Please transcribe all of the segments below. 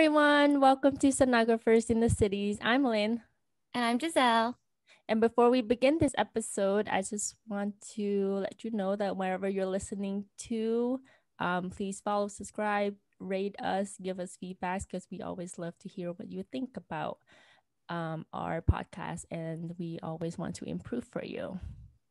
everyone. Welcome to Sonographers in the Cities. I'm Lynn. And I'm Giselle. And before we begin this episode, I just want to let you know that wherever you're listening to, um, please follow, subscribe, rate us, give us feedback because we always love to hear what you think about um, our podcast and we always want to improve for you.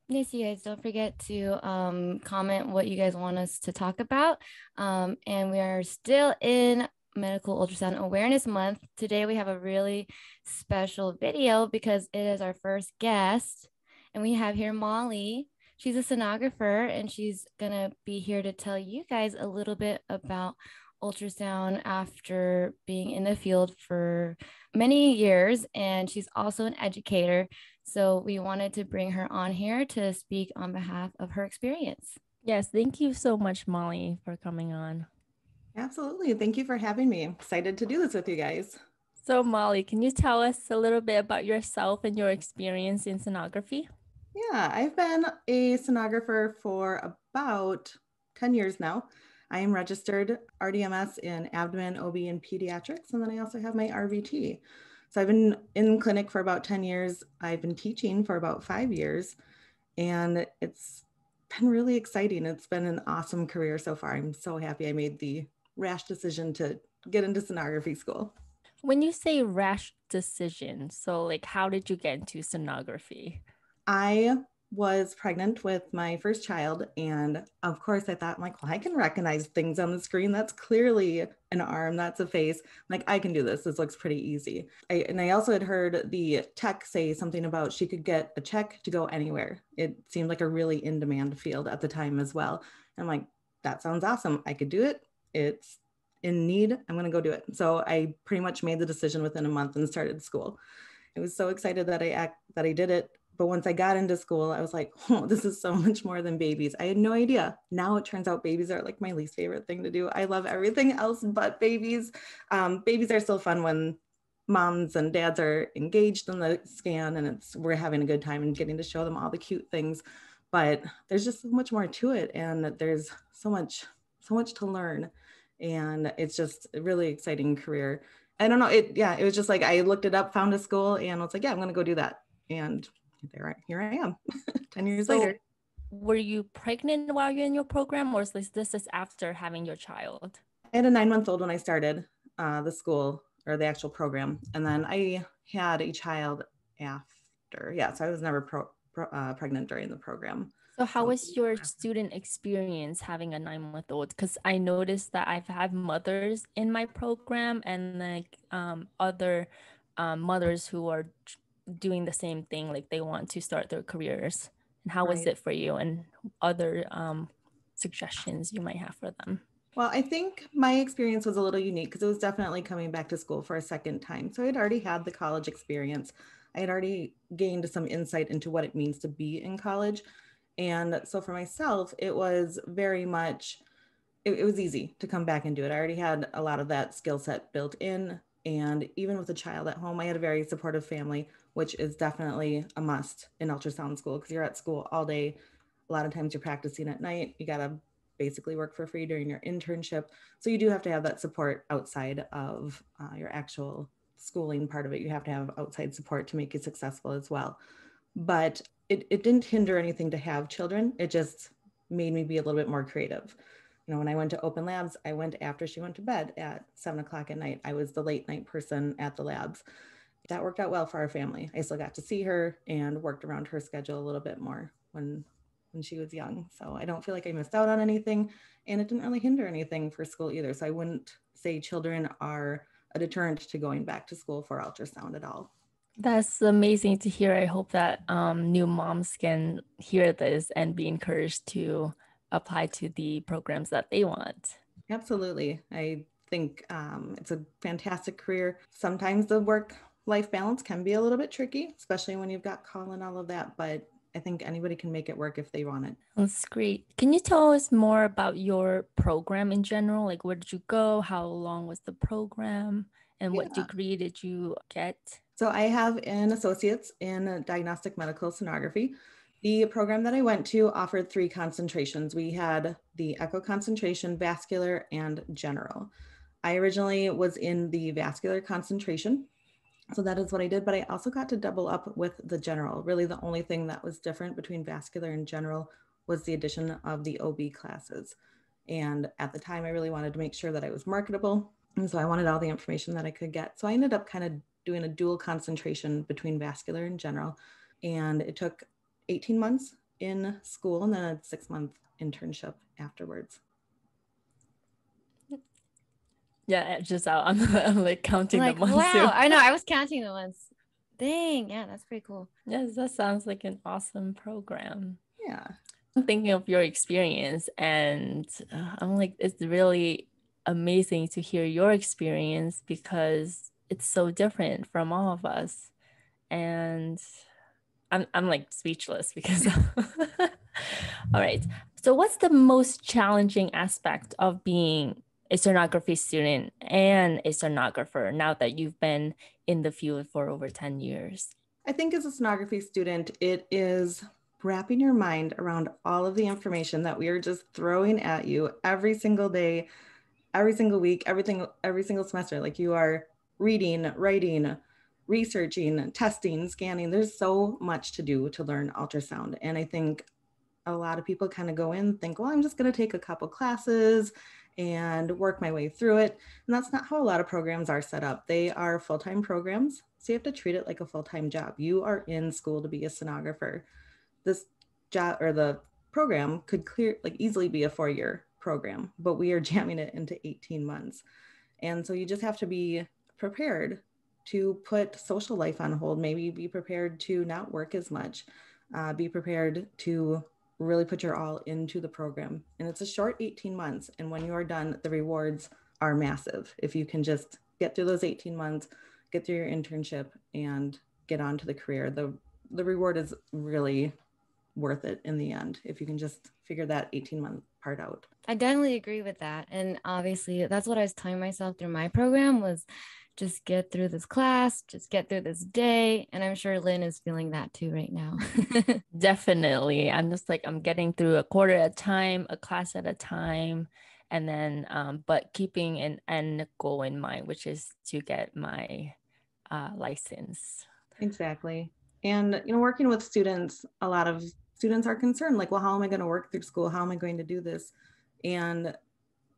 Yes, you guys don't forget to um, comment what you guys want us to talk about. Um, and we are still in Medical Ultrasound Awareness Month. Today we have a really special video because it is our first guest. And we have here Molly. She's a sonographer and she's going to be here to tell you guys a little bit about ultrasound after being in the field for many years. And she's also an educator. So we wanted to bring her on here to speak on behalf of her experience. Yes, thank you so much, Molly, for coming on. Absolutely. Thank you for having me. Excited to do this with you guys. So, Molly, can you tell us a little bit about yourself and your experience in sonography? Yeah, I've been a sonographer for about 10 years now. I am registered RDMS in abdomen, OB, and pediatrics, and then I also have my RVT. So I've been in clinic for about 10 years. I've been teaching for about five years, and it's been really exciting. It's been an awesome career so far. I'm so happy I made the rash decision to get into sonography school. When you say rash decision, so like how did you get into sonography? I was pregnant with my first child and of course i thought like well i can recognize things on the screen. That's clearly an arm. That's a face. Like i can do this. This looks pretty easy. I, and i also had heard the tech say something about she could get a check to go anywhere. It seemed like a really in demand field at the time as well. I'm like that sounds awesome. I could do it it's in need i'm going to go do it so i pretty much made the decision within a month and started school i was so excited that i act that i did it but once I got into school, I was like, oh, this is so much more than babies. I had no idea. Now it turns out babies are like my least favorite thing to do. I love everything else but babies. Um, babies are still fun when moms and dads are engaged in the scan and it's we're having a good time and getting to show them all the cute things. But there's just so much more to it, and there's so much, so much to learn. And it's just a really exciting career. I don't know. It yeah, it was just like I looked it up, found a school, and was like, yeah, I'm gonna go do that. And there I, here I am 10 years so, later. Were you pregnant while you're in your program or is this, this is after having your child? I had a nine month old when I started uh, the school or the actual program. And then I had a child after. Yeah, so I was never pro, pro, uh, pregnant during the program. So how was your student experience having a nine month old? Because I noticed that I've had mothers in my program and like um, other um, mothers who are doing the same thing like they want to start their careers. And how right. was it for you and other um, suggestions you might have for them? Well i think my experience was a little unique because it was definitely coming back to school for a second time. So i'd already had the college experience. I had already gained some insight into what it means to be in college and so for myself it was very much it, it was easy to come back and do it i already had a lot of that skill set built in and even with a child at home i had a very supportive family which is definitely a must in ultrasound school because you're at school all day. A lot of times you're practicing at night. You got to basically work for free during your internship. So you do have to have that support outside of uh, your actual schooling part of it. You have to have outside support to make you successful as well. But it, it didn't hinder anything to have children. It just made me be a little bit more creative. You know, when I went to open labs, I went after she went to bed at seven o'clock at night. I was the late night person at the labs that worked out well for our family. I still got to see her and worked around her schedule a little bit more when when she was young. So I don't feel like I missed out on anything and it didn't really hinder anything for school either. So I wouldn't say children are a deterrent to going back to school for ultrasound at all. That's amazing to hear. I hope that um, new moms can hear this and be encouraged to apply to the programs that they want. Absolutely. I think um, it's a fantastic career. Sometimes the work life balance can be a little bit tricky, especially when you've got call and all of that. But I think anybody can make it work if they want it. That's great. Can you tell us more about your program in general? Like, where did you go? How long was the program? And what yeah. degree did you get? So, I have an associate's in uh, diagnostic medical sonography. The program that I went to offered three concentrations. We had the echo concentration, vascular, and general. I originally was in the vascular concentration. So that is what I did, but I also got to double up with the general. Really, the only thing that was different between vascular and general was the addition of the OB classes. And at the time, I really wanted to make sure that I was marketable. And so I wanted all the information that I could get. So I ended up kind of doing a dual concentration between vascular and general. And it took 18 months in school and then a six month internship afterwards. Yeah, just out. I'm, I'm like counting like, the months. wow, too. I know. I was counting the ones. Dang, yeah, that's pretty cool. Yes, that sounds like an awesome program. Yeah. I'm thinking of your experience, and uh, I'm like, it's really amazing to hear your experience because it's so different from all of us. And I'm, I'm like speechless because, all right. So, what's the most challenging aspect of being a sonography student and a sonographer now that you've been in the field for over 10 years? I think as a sonography student, it is wrapping your mind around all of the information that we are just throwing at you every single day, every single week, everything, every single semester. Like you are reading, writing, researching, testing, scanning. There's so much to do to learn ultrasound. And I think a lot of people kind of go in think, well, I'm just going to take a couple classes and work my way through it. And that's not how a lot of programs are set up. They are full time programs. So you have to treat it like a full time job. You are in school to be a sonographer. This job or the program could clear, like easily be a four year program, but we are jamming it into 18 months. And so you just have to be prepared to put social life on hold, maybe be prepared to not work as much, uh, be prepared to really put your all into the program. And it's a short 18 months. And when you are done, the rewards are massive. If you can just get through those 18 months, get through your internship, and get on to the career, the, the reward is really worth it in the end if you can just figure that 18 month part out. I definitely agree with that. And obviously that's what I was telling myself through my program was just get through this class, just get through this day. And I'm sure Lynn is feeling that too right now. Definitely. I'm just like, I'm getting through a quarter at a time, a class at a time. And then, um, but keeping an end goal in mind, which is to get my uh, license. Exactly. And, you know, working with students, a lot of students are concerned like, well, how am I going to work through school? How am I going to do this? And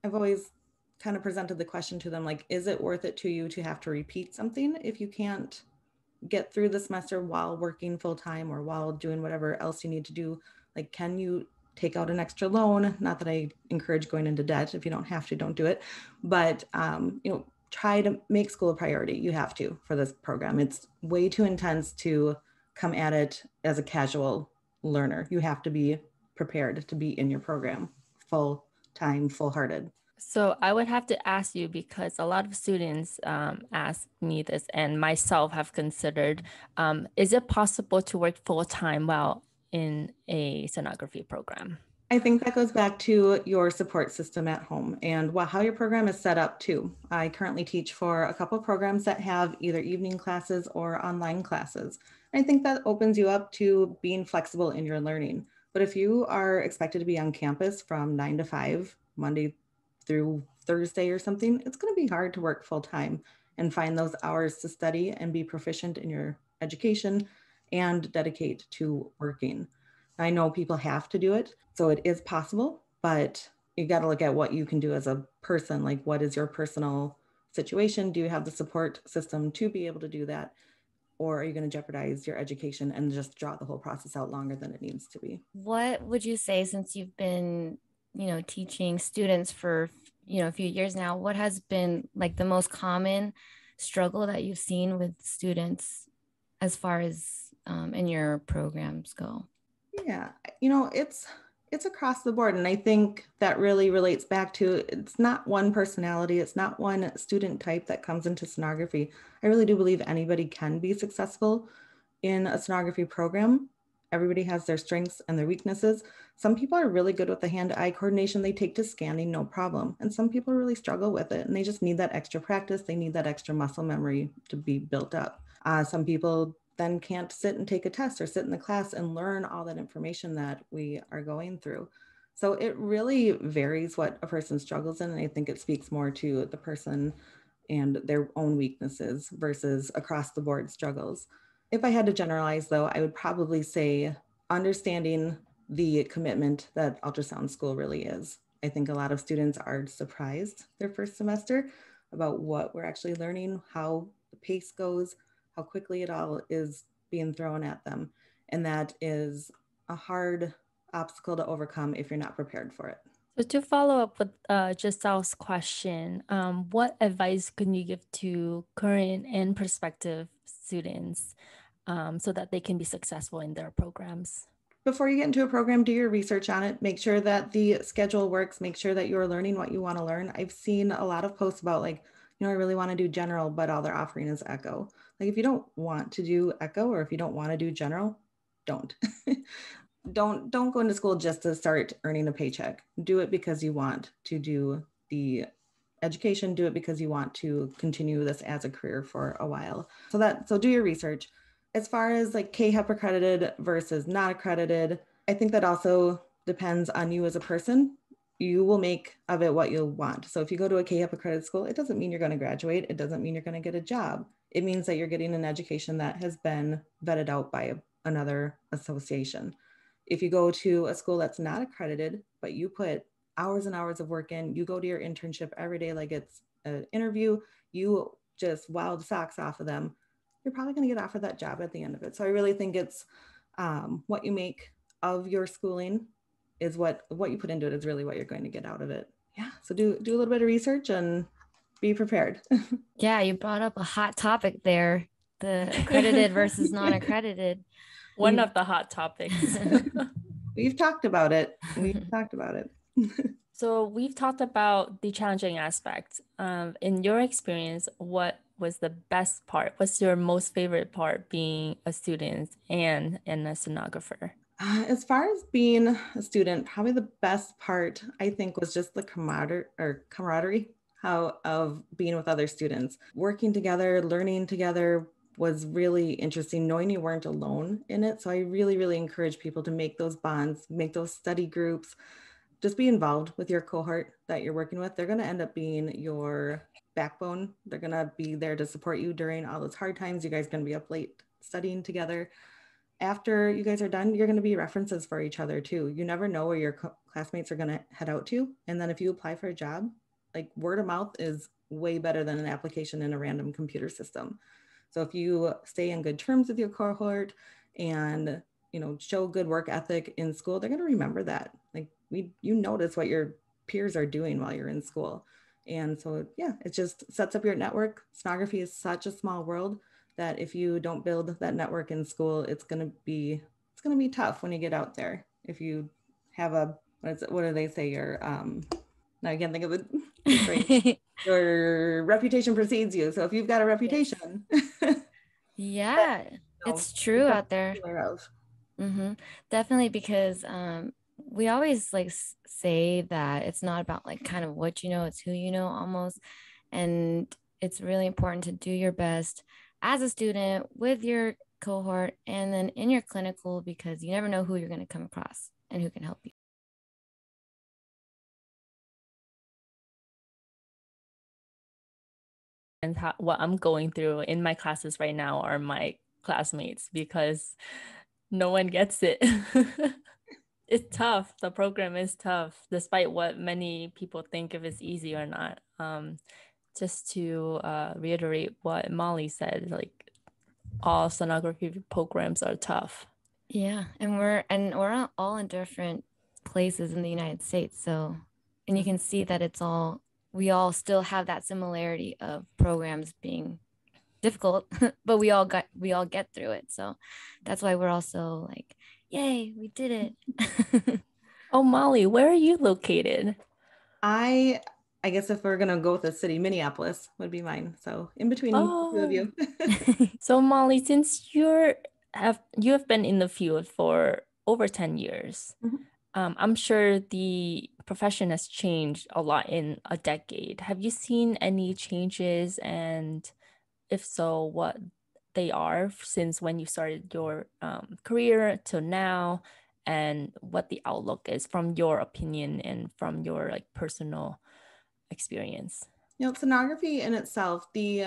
I've always kind of presented the question to them like, is it worth it to you to have to repeat something if you can't get through the semester while working full time or while doing whatever else you need to do? Like, can you take out an extra loan? Not that I encourage going into debt. If you don't have to, don't do it. But, um, you know, try to make school a priority. You have to for this program. It's way too intense to come at it as a casual learner. You have to be prepared to be in your program full time, full hearted. So I would have to ask you because a lot of students um, ask me this, and myself have considered: um, Is it possible to work full time while in a sonography program? I think that goes back to your support system at home and how your program is set up too. I currently teach for a couple programs that have either evening classes or online classes. I think that opens you up to being flexible in your learning. But if you are expected to be on campus from nine to five, Monday through Thursday or something, it's going to be hard to work full time and find those hours to study and be proficient in your education and dedicate to working. I know people have to do it, so it is possible, but you got to look at what you can do as a person. Like, what is your personal situation? Do you have the support system to be able to do that? Or are you going to jeopardize your education and just draw the whole process out longer than it needs to be? What would you say since you've been you know teaching students for you know a few years now what has been like the most common struggle that you've seen with students as far as um, in your programs go yeah you know it's it's across the board and i think that really relates back to it's not one personality it's not one student type that comes into sonography i really do believe anybody can be successful in a sonography program everybody has their strengths and their weaknesses. Some people are really good with the hand eye coordination they take to scanning, no problem. And some people really struggle with it and they just need that extra practice. They need that extra muscle memory to be built up. Uh, some people then can't sit and take a test or sit in the class and learn all that information that we are going through. So it really varies what a person struggles in. And I think it speaks more to the person and their own weaknesses versus across the board struggles. If I had to generalize, though, I would probably say understanding the commitment that ultrasound school really is. I think a lot of students are surprised their first semester about what we're actually learning, how the pace goes, how quickly it all is being thrown at them. And that is a hard obstacle to overcome if you're not prepared for it. So to follow up with uh, Giselle's question, um, what advice can you give to current and prospective students um, so that they can be successful in their programs? Before you get into a program, do your research on it. Make sure that the schedule works. Make sure that you're learning what you want to learn. I've seen a lot of posts about like, you know, I really want to do general, but all they're offering is echo. Like if you don't want to do echo or if you don't want to do general, don't. don't don't go into school just to start earning a paycheck. Do it because you want to do the education, do it because you want to continue this as a career for a while. So that so do your research. As far as like CAAHEP accredited versus not accredited, I think that also depends on you as a person. You will make of it what you want. So if you go to a CAAHEP accredited school, it doesn't mean you're going to graduate. It doesn't mean you're going to get a job. It means that you're getting an education that has been vetted out by another association. If you go to a school that's not accredited, but you put hours and hours of work in, you go to your internship every day like it's an interview, you just wild socks off of them, you're probably going to get offered that job at the end of it. So I really think it's um, what you make of your schooling is what what you put into it is really what you're going to get out of it. Yeah. So do do a little bit of research and be prepared. yeah, you brought up a hot topic there, the accredited versus non-accredited. One of the hot topics. we've talked about it. We've talked about it. so we've talked about the challenging aspect. Um, in your experience, what was the best part? What's your most favorite part being a student and, and a sonographer? Uh, as far as being a student, probably the best part I think was just the camaraderie or camaraderie how of being with other students, working together, learning together was really interesting knowing you weren't alone in it. So I really, really encourage people to make those bonds, make those study groups, just be involved with your cohort that you're working with. They're going to end up being your backbone. They're going to be there to support you during all those hard times. You guys going to be up late studying together. After you guys are done, you're going to be references for each other too. You never know where your classmates are going to head out to. And then if you apply for a job, like word of mouth is way better than an application in a random computer system. So if you stay in good terms with your cohort and you know show good work ethic in school, they're going to remember that. Like we you notice what your peers are doing while you're in school. And so, yeah, it just sets up your network. Sonography is such a small world that if you don't build that network in school, it's going to be it's going to be tough when you get out there. If you have a what is it, what do they say? Your um, now I can't think of it. your reputation precedes you. So if you've got a reputation, yeah, it's true out there. Mm-hmm. Definitely because um, we always like say that it's not about like kind of what you know, it's who you know almost. And it's really important to do your best as a student with your cohort and then in your clinical because you never know who you're going to come across and who can help you. And what I'm going through in my classes right now are my classmates because no one gets it. it's tough. The program is tough, despite what many people think if it's easy or not. Um, just to uh, reiterate what Molly said, like all sonography programs are tough. Yeah, and we're and we're all in different places in the United States, so and you can see that it's all we all still have that similarity of programs being difficult, but we all got we all get through it. So that's why we're also like Yay, we did it. oh, Molly, where are you located? I I guess if we're gonna go with the city, Minneapolis would be mine. So in between oh. two of you. Oh. so Molly, since you're have you have been in the field for over 10 years, mm-hmm. um, I'm sure the profession has changed a lot in a decade. Have you seen any changes? And if so, what they are since when you started your um, career till now and what the outlook is from your opinion and from your like personal experience? You know sonography in itself the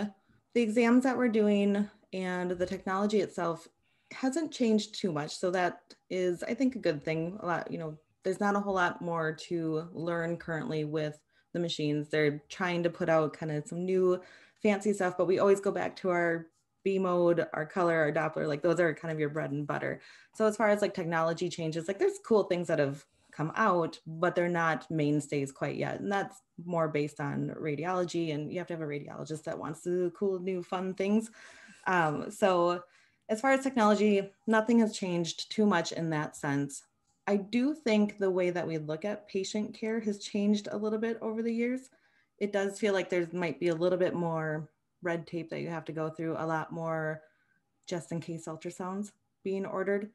the exams that we're doing and the technology itself hasn't changed too much. So that is i think a good thing. A lot you know there's not a whole lot more to learn currently with the machines they're trying to put out kind of some new fancy stuff but we always go back to our B mode, our color, our Doppler, like those are kind of your bread and butter. So as far as like technology changes, like there's cool things that have come out, but they're not mainstays quite yet. And that's more based on radiology. And you have to have a radiologist that wants to do cool, new, fun things. Um, so as far as technology, nothing has changed too much in that sense. I do think the way that we look at patient care has changed a little bit over the years. It does feel like there might be a little bit more red tape that you have to go through, a lot more just in case ultrasounds being ordered.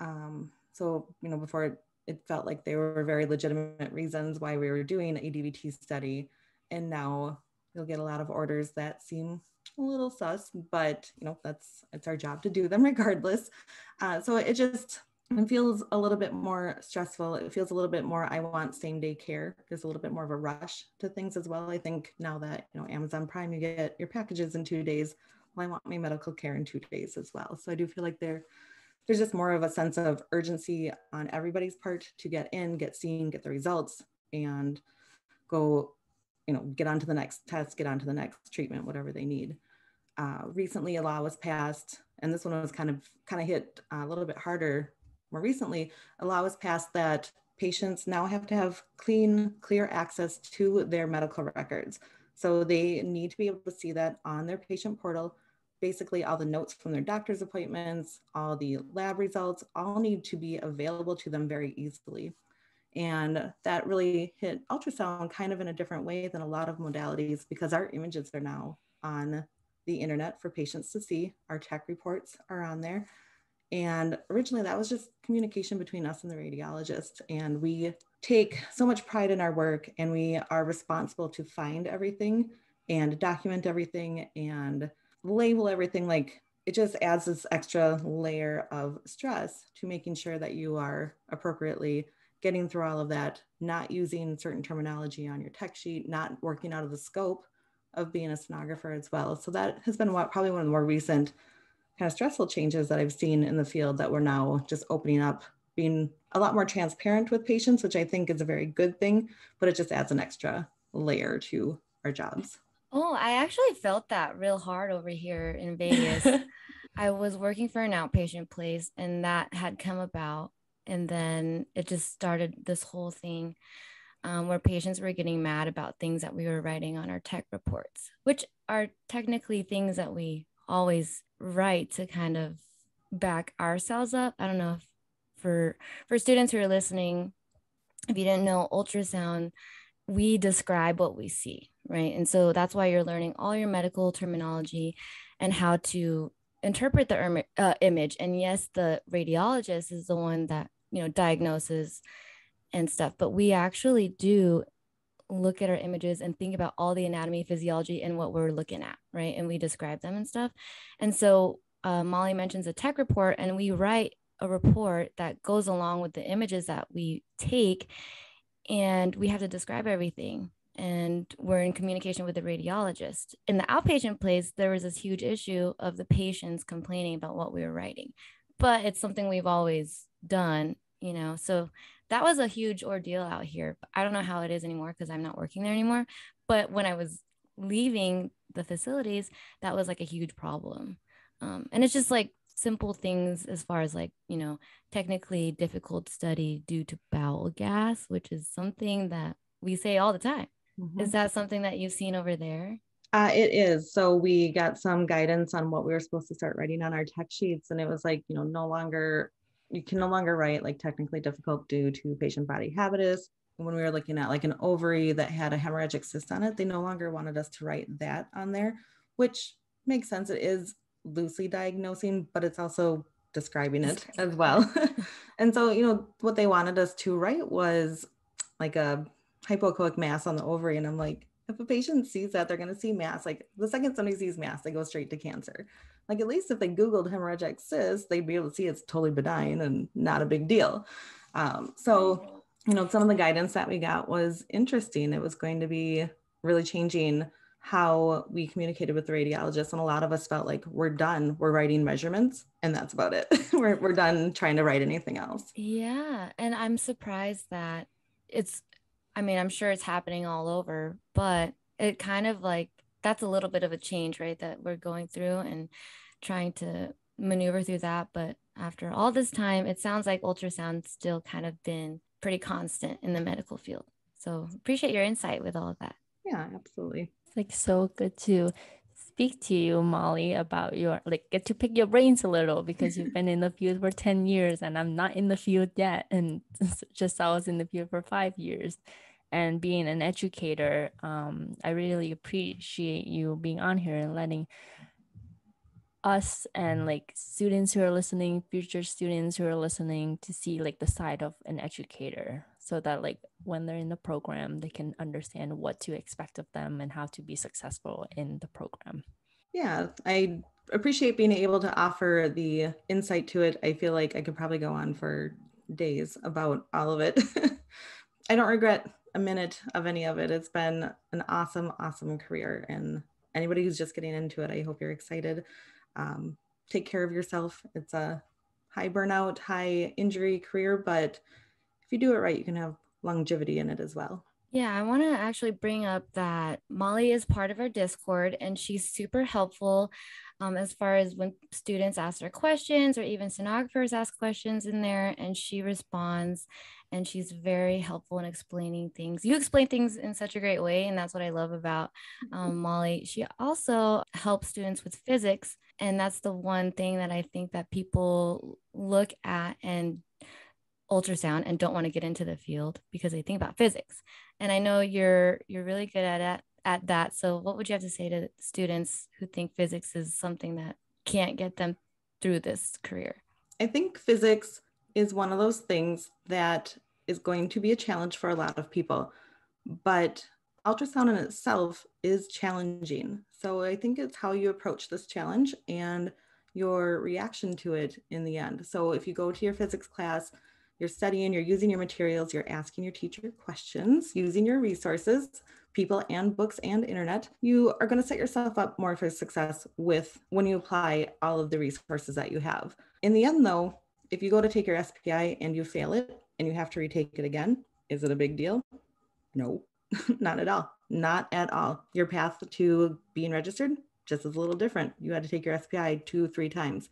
Um, so, you know, before it, it felt like they were very legitimate reasons why we were doing a DVT study. And now you'll get a lot of orders that seem a little sus, but you know, that's, it's our job to do them regardless. Uh, so it just, it feels a little bit more stressful. It feels a little bit more, I want same day care. There's a little bit more of a rush to things as well. I think now that, you know, Amazon Prime, you get your packages in two days. Well, I want my medical care in two days as well. So I do feel like there, there's just more of a sense of urgency on everybody's part to get in, get seen, get the results and go, you know, get on to the next test, get on to the next treatment, whatever they need. Uh, recently a law was passed and this one was kind of kind of hit a little bit harder more recently, a law was passed that patients now have to have clean, clear access to their medical records. So they need to be able to see that on their patient portal. Basically, all the notes from their doctor's appointments, all the lab results, all need to be available to them very easily. And that really hit ultrasound kind of in a different way than a lot of modalities because our images are now on the internet for patients to see. Our tech reports are on there. And originally, that was just communication between us and the radiologist. And we take so much pride in our work and we are responsible to find everything and document everything and label everything. Like it just adds this extra layer of stress to making sure that you are appropriately getting through all of that, not using certain terminology on your tech sheet, not working out of the scope of being a sonographer as well. So that has been what, probably one of the more recent kind of stressful changes that I've seen in the field that we're now just opening up, being a lot more transparent with patients, which I think is a very good thing, but it just adds an extra layer to our jobs. Oh, I actually felt that real hard over here in Vegas. I was working for an outpatient place and that had come about. And then it just started this whole thing um, where patients were getting mad about things that we were writing on our tech reports, which are technically things that we always right to kind of back ourselves up. I don't know if for for students who are listening, if you didn't know ultrasound, we describe what we see, right? And so that's why you're learning all your medical terminology and how to interpret the uh, image. And yes, the radiologist is the one that you know diagnoses and stuff, but we actually do look at our images and think about all the anatomy, physiology, and what we're looking at, right? And we describe them and stuff. And so uh, Molly mentions a tech report, and we write a report that goes along with the images that we take, and we have to describe everything. And we're in communication with the radiologist. In the outpatient place, there was this huge issue of the patients complaining about what we were writing, but it's something we've always done, you know. So that was a huge ordeal out here. I don't know how it is anymore because I'm not working there anymore. But when I was leaving the facilities, that was like a huge problem. Um, and it's just like simple things as far as like, you know, technically difficult study due to bowel gas, which is something that we say all the time. Mm-hmm. Is that something that you've seen over there? Uh, it is. So we got some guidance on what we were supposed to start writing on our tech sheets, and it was like, you know, no longer you can no longer write like technically difficult due to patient body habitus. When we were looking at like an ovary that had a hemorrhagic cyst on it, they no longer wanted us to write that on there, which makes sense. It is loosely diagnosing, but it's also describing it as well. and so, you know, what they wanted us to write was like a hypoechoic mass on the ovary. And I'm like, if a patient sees that, they're going to see mass. Like the second somebody sees mass, they go straight to cancer. Like at least if they Googled hemorrhagic cyst, they'd be able to see it's totally benign and not a big deal. Um, so, you know, some of the guidance that we got was interesting. It was going to be really changing how we communicated with the radiologist. And a lot of us felt like we're done, we're writing measurements, and that's about it. we're, we're done trying to write anything else. Yeah. And I'm surprised that it's, I mean, I'm sure it's happening all over, but it kind of like that's a little bit of a change, right? That we're going through and trying to maneuver through that. But after all this time, it sounds like ultrasound still kind of been pretty constant in the medical field. So appreciate your insight with all of that. Yeah, absolutely. It's like so good to speak to you, Molly, about your like get to pick your brains a little because you've been in the field for 10 years and I'm not in the field yet. And just I was in the field for five years and being an educator, um, I really appreciate you being on here and letting us and like students who are listening, future students who are listening to see like the side of an educator so that like when they're in the program, they can understand what to expect of them and how to be successful in the program. Yeah, I appreciate being able to offer the insight to it. I feel like I could probably go on for days about all of it. I don't regret a minute of any of it. It's been an awesome, awesome career. And anybody who's just getting into it, I hope you're excited. Um, take care of yourself. It's a high burnout, high injury career, but if you do it right, you can have longevity in it as well. Yeah, I want to actually bring up that Molly is part of our Discord and she's super helpful um, as far as when students ask their questions or even sonographers ask questions in there and she responds and she's very helpful in explaining things. You explain things in such a great way, and that's what I love about um, Molly. She also helps students with physics, and that's the one thing that I think that people look at and ultrasound and don't want to get into the field because they think about physics. And I know you're you're really good at at, at that. So what would you have to say to students who think physics is something that can't get them through this career? I think physics is one of those things that is going to be a challenge for a lot of people. But ultrasound in itself is challenging. So I think it's how you approach this challenge and your reaction to it in the end. So if you go to your physics class, you're studying, you're using your materials, you're asking your teacher questions, using your resources, people and books and internet, you are going to set yourself up more for success with when you apply all of the resources that you have. In the end, though, if you go to take your SPI and you fail it and you have to retake it again, is it a big deal? No, not at all. Not at all. Your path to being registered just is a little different. You had to take your SPI two, three times.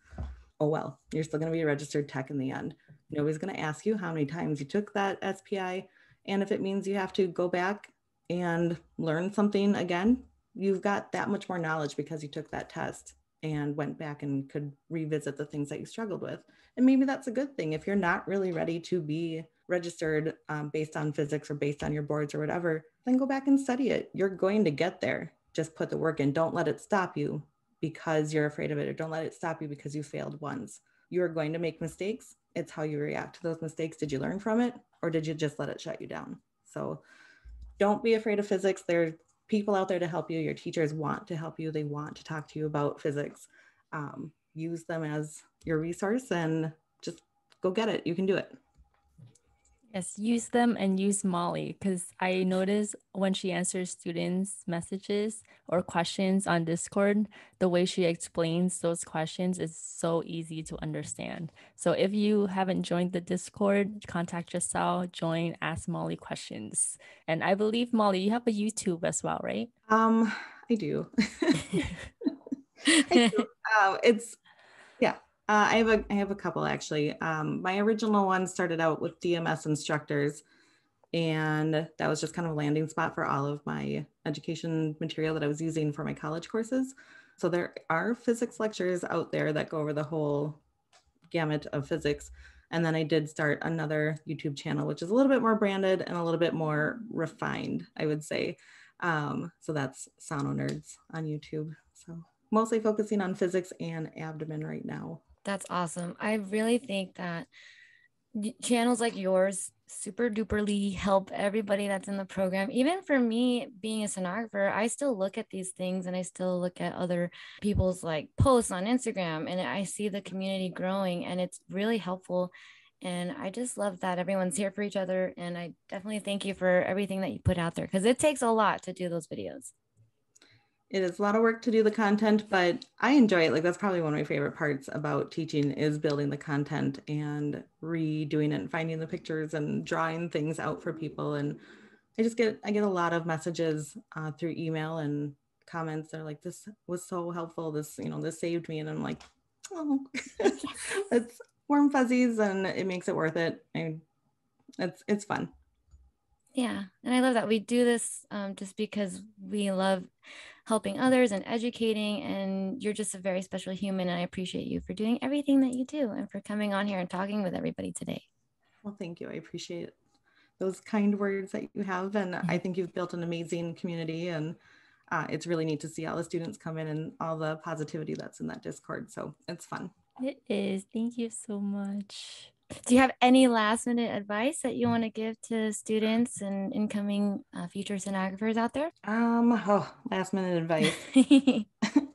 Oh well, you're still going to be a registered tech in the end. Nobody's going to ask you how many times you took that SPI. And if it means you have to go back and learn something again, you've got that much more knowledge because you took that test and went back and could revisit the things that you struggled with. And maybe that's a good thing. If you're not really ready to be registered um, based on physics or based on your boards or whatever, then go back and study it. You're going to get there. Just put the work in. Don't let it stop you because you're afraid of it, or don't let it stop you because you failed once. You are going to make mistakes. It's how you react to those mistakes. Did you learn from it, or did you just let it shut you down? So don't be afraid of physics. There are people out there to help you. Your teachers want to help you, they want to talk to you about physics. Um, use them as your resource and just go get it. You can do it. Yes, use them and use Molly because I notice when she answers students' messages or questions on Discord, the way she explains those questions is so easy to understand. So if you haven't joined the Discord, contact Giselle, join, ask Molly questions. And I believe Molly, you have a YouTube as well, right? Um, I do. I do. Uh, it's yeah, uh, I have a I have a couple actually. Um, my original one started out with DMS instructors, and that was just kind of a landing spot for all of my education material that I was using for my college courses. So there are physics lectures out there that go over the whole gamut of physics. And then I did start another YouTube channel, which is a little bit more branded and a little bit more refined, I would say. Um, so that's Sono Nerds on YouTube. So mostly focusing on physics and abdomen right now. That's awesome. I really think that channels like yours super duperly help everybody that's in the program. Even for me being a sonographer, I still look at these things and I still look at other people's like posts on Instagram and I see the community growing and it's really helpful. And I just love that everyone's here for each other. And I definitely thank you for everything that you put out there because it takes a lot to do those videos it is a lot of work to do the content, but I enjoy it. Like that's probably one of my favorite parts about teaching is building the content and redoing it and finding the pictures and drawing things out for people. And I just get I get a lot of messages uh, through email and comments. They're like, "This was so helpful. This you know this saved me," and I'm like, "Oh, it's warm fuzzies, and it makes it worth it." I, it's it's fun. Yeah, and I love that we do this um, just because we love helping others and educating. And you're just a very special human. And I appreciate you for doing everything that you do and for coming on here and talking with everybody today. Well, thank you. I appreciate those kind words that you have. And I think you've built an amazing community. And uh, it's really neat to see all the students come in and all the positivity that's in that Discord. So it's fun. It is. Thank you so much. Do you have any last minute advice that you want to give to students and incoming uh, future sonographers out there? Um, oh, last minute advice.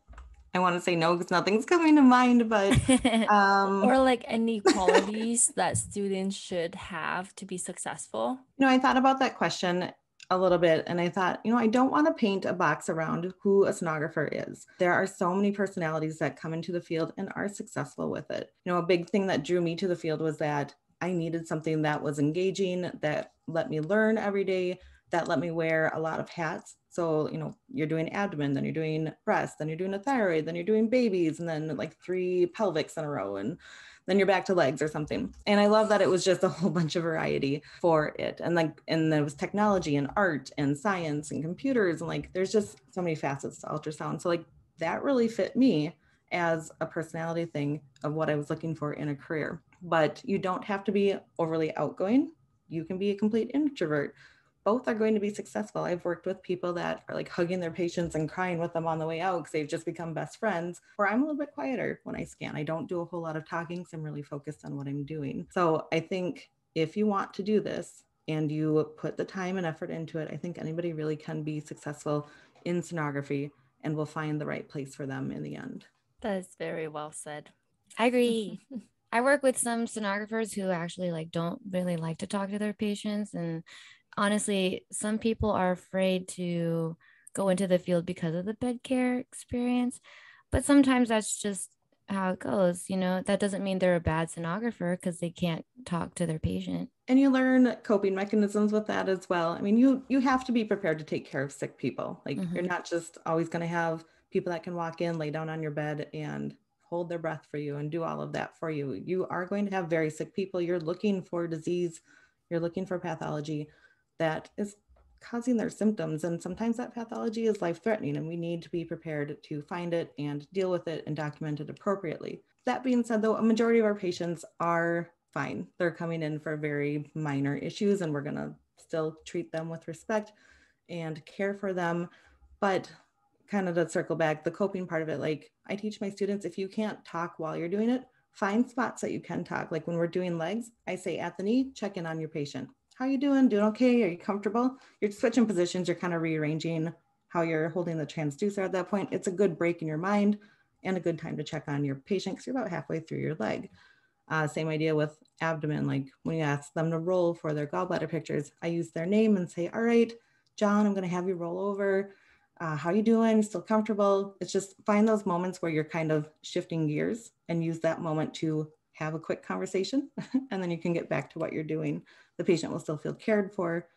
I want to say no because nothing's coming to mind, but um, or like any qualities that students should have to be successful. You know, I thought about that question a little bit and I thought, you know, I don't want to paint a box around who a sonographer is. There are so many personalities that come into the field and are successful with it. You know, a big thing that drew me to the field was that I needed something that was engaging, that let me learn every day, that let me wear a lot of hats. So, you know, you're doing abdomen, then you're doing breast, then you're doing a thyroid, then you're doing babies, and then like three pelvics in a row. And then you're back to legs or something. And I love that it was just a whole bunch of variety for it. And like, and there was technology and art and science and computers. And like, there's just so many facets to ultrasound. So like that really fit me as a personality thing of what I was looking for in a career. But you don't have to be overly outgoing. You can be a complete introvert both are going to be successful. I've worked with people that are like hugging their patients and crying with them on the way out because they've just become best friends. Or I'm a little bit quieter when I scan. I don't do a whole lot of talking because I'm really focused on what I'm doing. So I think if you want to do this and you put the time and effort into it, I think anybody really can be successful in sonography and will find the right place for them in the end. That is very well said. I agree. I work with some sonographers who actually like don't really like to talk to their patients and honestly, some people are afraid to go into the field because of the bed care experience, but sometimes that's just how it goes. You know, that doesn't mean they're a bad sonographer because they can't talk to their patient. And you learn coping mechanisms with that as well. I mean, you you have to be prepared to take care of sick people. Like mm-hmm. you're not just always going to have people that can walk in, lay down on your bed and hold their breath for you and do all of that for you. You are going to have very sick people. You're looking for disease, you're looking for pathology that is causing their symptoms. And sometimes that pathology is life threatening, and we need to be prepared to find it and deal with it and document it appropriately. That being said, though, a majority of our patients are fine. They're coming in for very minor issues, and we're going to still treat them with respect and care for them. But kind of to circle back, the coping part of it, like I teach my students if you can't talk while you're doing it, find spots that you can talk. Like when we're doing legs, I say at the knee, check in on your patient how you doing? Doing okay? Are you comfortable? You're switching positions. You're kind of rearranging how you're holding the transducer at that point. It's a good break in your mind and a good time to check on your patient because you're about halfway through your leg. Uh, same idea with abdomen. Like when you ask them to roll for their gallbladder pictures, I use their name and say, all right, John, I'm going to have you roll over. Uh, how are you doing? Still comfortable? It's just find those moments where you're kind of shifting gears and use that moment to have a quick conversation and then you can get back to what you're doing. The patient will still feel cared for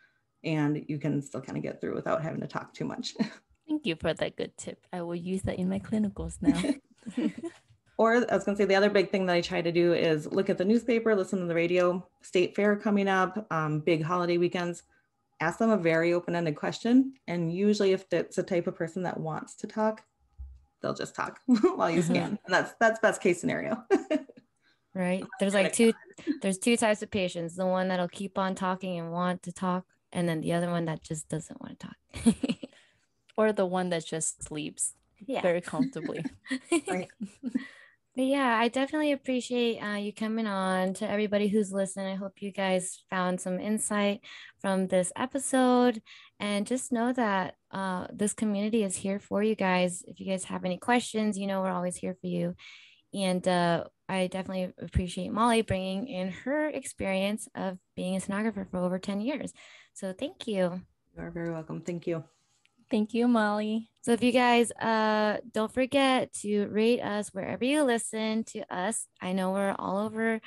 and you can still kind of get through without having to talk too much. Thank you for that good tip. I will use that in my clinicals now. or I was going to say the other big thing that I try to do is look at the newspaper, listen to the radio, state fair coming up, um, big holiday weekends. Ask them a very open ended question. And usually, if it's the type of person that wants to talk, they'll just talk while you scan. And that's that's best case scenario. Right there's like two there's two types of patients the one that'll keep on talking and want to talk and then the other one that just doesn't want to talk or the one that just sleeps yeah. very comfortably right But yeah, I definitely appreciate uh, you coming on. To everybody who's listening, I hope you guys found some insight from this episode. And just know that uh, this community is here for you guys. If you guys have any questions, you know, we're always here for you. And uh, I definitely appreciate Molly bringing in her experience of being a sonographer for over 10 years. So thank you. You are very welcome. Thank you. Thank you, Molly. So if you guys uh don't forget to rate us wherever you listen to us. I know we're all over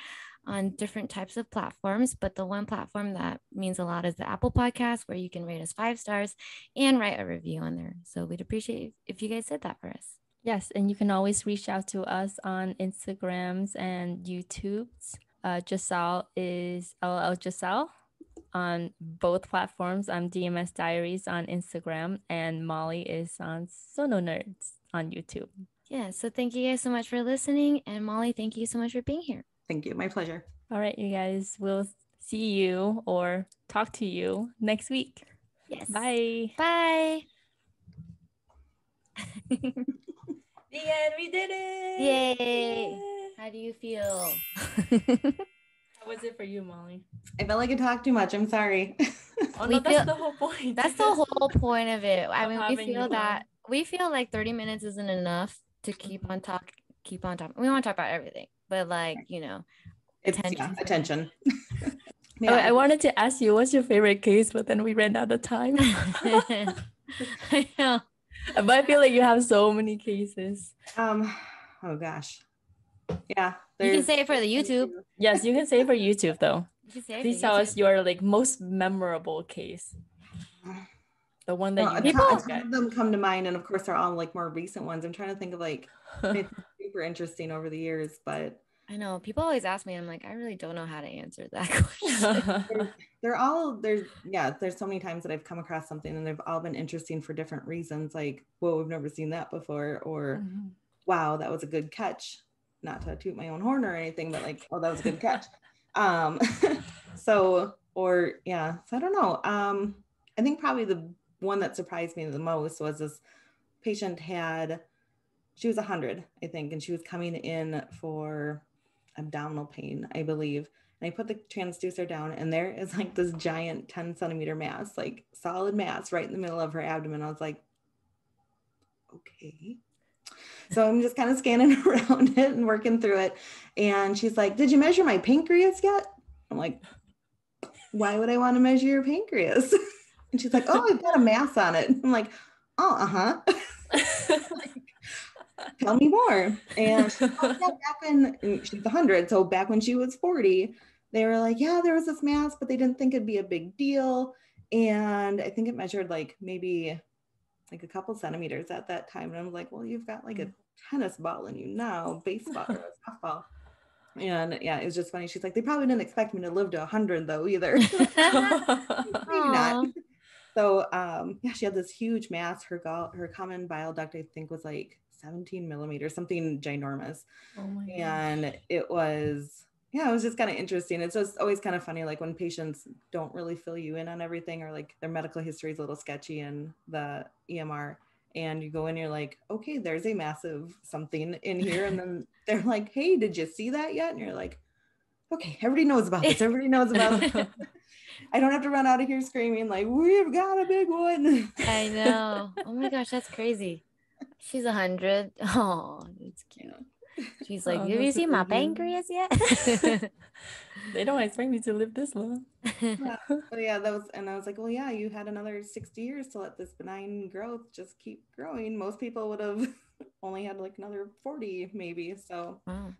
on different types of platforms, but the one platform that means a lot is the Apple Podcast, where you can rate us five stars and write a review on there. So we'd appreciate if you guys did that for us. Yes, and you can always reach out to us on Instagrams and YouTubes. Uh, Giselle is LL Giselle on both platforms. I'm DMS Diaries on Instagram, and Molly is on Sono Nerds on YouTube. Yeah, so thank you guys so much for listening. And Molly, thank you so much for being here. Thank you. My pleasure. All right, you guys, we'll see you or talk to you next week. Yes. Bye. Bye. The end. We did it. Yay. How do you feel? How was it for you, Molly? I felt like I talked too much. I'm sorry. Oh We no, that's feel- the whole point. That's the whole point of it. I mean, we having you feel on. that we feel like 30 minutes isn't enough to keep on talk keep on talking. We want to talk about everything, but like, you know, It's yeah, Attention. attention. Oh, I wanted to ask you what's your favorite case, but then we ran out of time. I know. But I feel like you have so many cases. um oh gosh. Yeah. You can say it for the YouTube. Yes, you can say it for YouTube though. You can say Please for tell YouTube. us your like most memorable case. The one that Well, you a did ton- a look ton at. of them come to mind, and of course, they're all like more recent ones. I'm trying to think of like it's super interesting over the years, but I know. People always ask me, I'm like, I really don't know how to answer that question. they're all there's yeah. There's so many times that I've come across something, and they've all been interesting for different reasons. Like, whoa, we've never seen that before, or Mhm. wow, that was a good catch. Not to toot my own horn or anything, but like, oh, that was a good catch. Um, so or yeah, so I don't know. Um, I think probably the one that surprised me the most was this patient had she was 100 i think and she was coming in for abdominal pain i believe. And i put the transducer down and there is like this giant 10 centimeter mass like solid mass right in the middle of her abdomen. I was like okay. So i'm just kind of scanning around it and working through it. And she's like did you measure my pancreas yet? I'm like why would i want to measure your pancreas? And she's like oh i've got a mass on it. I'm like oh uh-huh tell me more. And "Oh, back when and she's 100, so back when she was 40, they were like, yeah, there was this mass, but they didn't think it'd be a big deal. And I think it measured like maybe like a couple centimeters at that time. And I'm like, well, you've got like a tennis ball in you now, baseball or softball. And yeah, it was just funny. She's like, they probably didn't expect me to live to 100 though either. Maybe not. So um, yeah, she had this huge mass. Her gall, her common bile duct, I think, was like 17 millimeters, something ginormous. oh. And it was, yeah, it was just kind of interesting. It's just always kind of funny, like when patients don't really fill you in on everything, or like their medical history is a little sketchy in the EMR, and you go in, you're like, okay, there's a massive something in here, and then they're like, hey, did you see that yet? And you're like, okay, everybody knows about this. Everybody knows about this. I don't have to run out of here screaming like we've got a big one. I know. Oh my gosh, that's crazy. She's a hundred. Oh, it's cute. She's like, Oh, have you that's seen my super pancreas yet? they don't expect me to live this long. But yeah, that was, and I was like, well, yeah, you had another 60 years to let this benign growth just keep growing. Most people would have only had like another 40 maybe. So wow.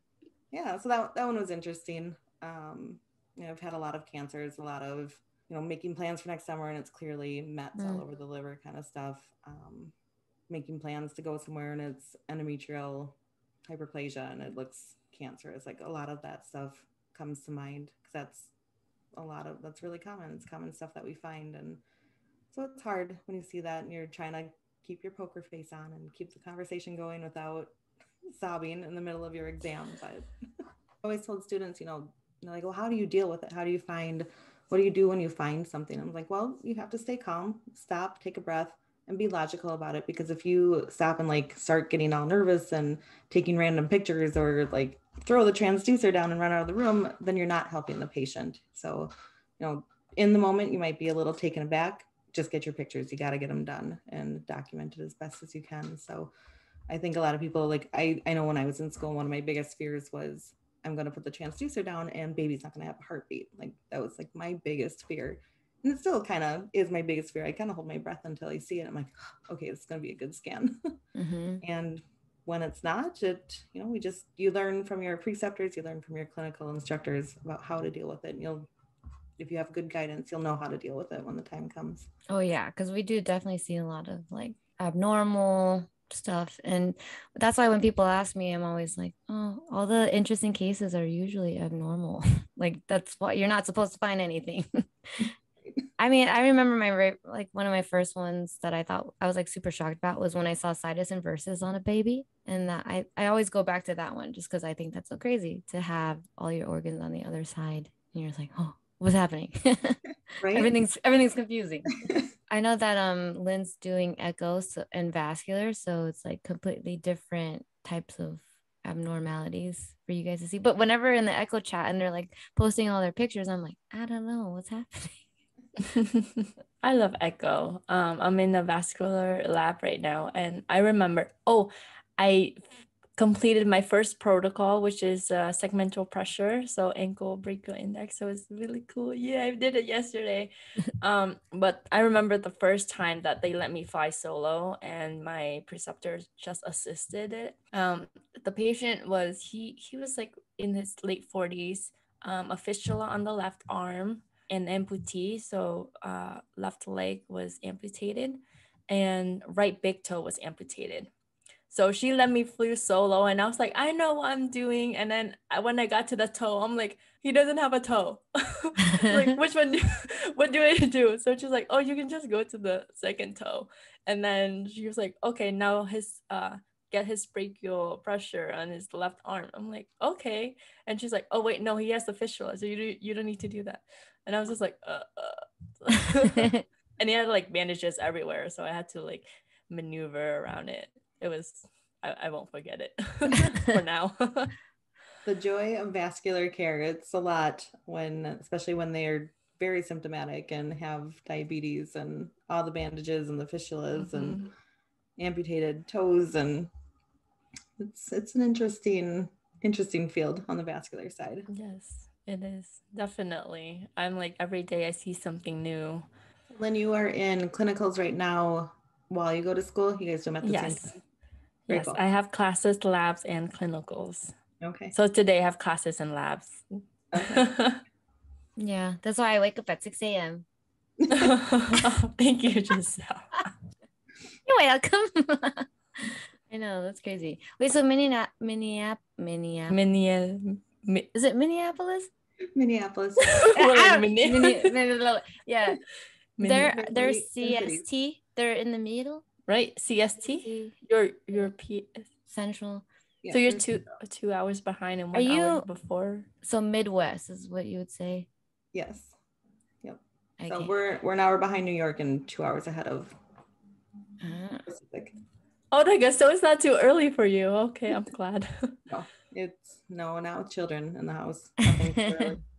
yeah, so that, that one was interesting. Um, you know, I've had a lot of cancers, a lot of, you know, making plans for next summer and it's clearly Mets Mm. all over the liver kind of stuff. Um, making plans to go somewhere and it's endometrial hyperplasia and it looks cancerous. Like a lot of that stuff comes to mind because that's a lot of that's really common. It's common stuff that we find. And so it's hard when you see that and you're trying to keep your poker face on and keep the conversation going without sobbing in the middle of your exam. But I always told students, you know, like, well, how do you deal with it? How do you find what do you do when you find something? I'm like, well, you have to stay calm, stop, take a breath, and be logical about it because if you stop and like start getting all nervous and taking random pictures or like throw the transducer down and run out of the room, then you're not helping the patient. So, you know, in the moment, you might be a little taken aback. Just get your pictures. You got to get them done and documented as best as you can. So, I think a lot of people like I I know when I was in school, one of my biggest fears was I'm going to put the transducer down and baby's not going to have a heartbeat. Like that was like my biggest fear. And it still kind of is my biggest fear. I kind of hold my breath until I see it. I'm like, okay, it's going to be a good scan. Mm-hmm. and when it's not, it, you know, we just, you learn from your preceptors, you learn from your clinical instructors about how to deal with it. And you'll, if you have good guidance, you'll know how to deal with it when the time comes. Oh, yeah. Cause we do definitely see a lot of like abnormal stuff. And that's why when people ask me, I'm always like, oh, all the interesting cases are usually abnormal. like that's what you're not supposed to find anything. I mean, I remember my like one of my first ones that I thought I was like super shocked about was when I saw situs inversus on a baby. And that I, I always go back to that one just because I think that's so crazy to have all your organs on the other side. And you're like, oh, what's happening? right. everything's everything's confusing. I know that um Lynn's doing echoes and vascular, so it's like completely different types of abnormalities for you guys to see. But whenever in the echo chat and they're like posting all their pictures, I'm like, I don't know what's happening. I love echo. Um, I'm in the vascular lab right now, and I remember. Oh, I completed my first protocol, which is uh, segmental pressure, so ankle brachial index. So it's really cool. Yeah, I did it yesterday. um, but I remember the first time that they let me fly solo, and my preceptor just assisted it. Um, the patient was he he was like in his late forties, um, a fistula on the left arm, an amputee, so uh, left leg was amputated, and right big toe was amputated so she let me flew solo and I was like, I know what I'm doing. And then when I got to the toe, I'm like, he doesn't have a toe. like, which one do, what do I do? So she's like, oh, you can just go to the second toe. And then she was like, okay, now his, uh, get his brachial pressure on his left arm. I'm like, okay. And she's like, oh, wait, no, he has the fistula. So you, do, you don't need to do that. And I was just like, uh, uh. and he had like bandages everywhere. So I had to like maneuver around it it was I, I won't forget it for now. the joy of vascular care, it's a lot when especially when they're very symptomatic and have diabetes and all the bandages and the fistulas mm-hmm. and amputated toes and it's it's an interesting interesting field on the vascular side. Yes, it is. Definitely. I'm like every day I see something new. Lynn, you are in clinicals right now while you go to school. You guys do them at the yes. same time. Very yes, cool. I have classes, labs, and clinicals. Okay. So today I have classes and labs. Okay. yeah, that's why I wake up at 6 a.m. oh, thank you, Giselle. You're welcome. I know, that's crazy. Wait, so Minneap- Minneap- Minneap- Minneap- Mi- is it Minneapolis? Minneapolis. yeah. They're they're CST. They're in the middle right? CST. You're you're P Central. Yeah. So you're two two hours behind and one Are you, hour before. So Midwest is what you would say. Yes. Yep. Okay. So we're we're an hour behind New York and two hours ahead of uh, Pacific. Oh my god, so it's not too early for you. Okay, I'm glad. no, it's no now children in the house.